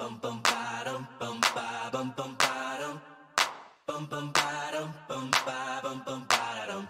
Bum bum ba-dum, bum ba bum bum ba-dum. Bum bum ba-dum, bum ba bum bum ba-dum.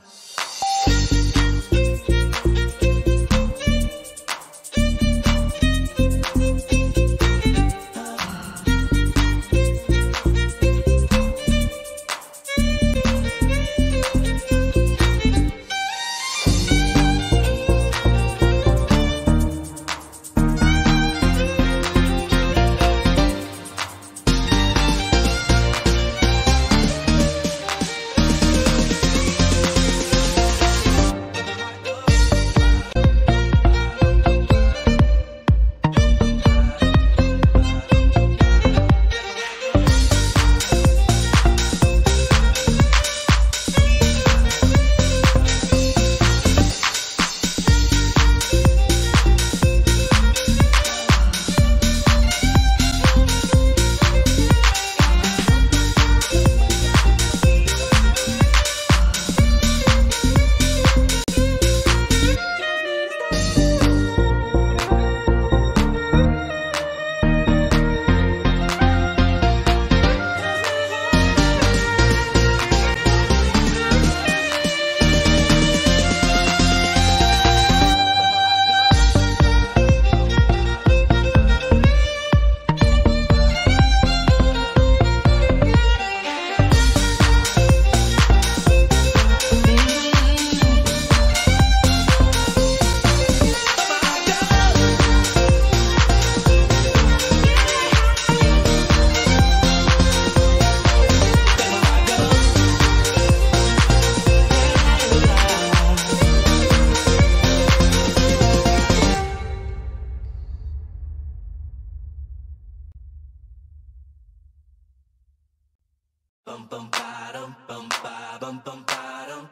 bum bum ba dum bum ba bum bum ba dum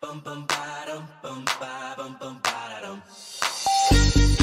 bum bum ba dum bum ba bum bum ba dum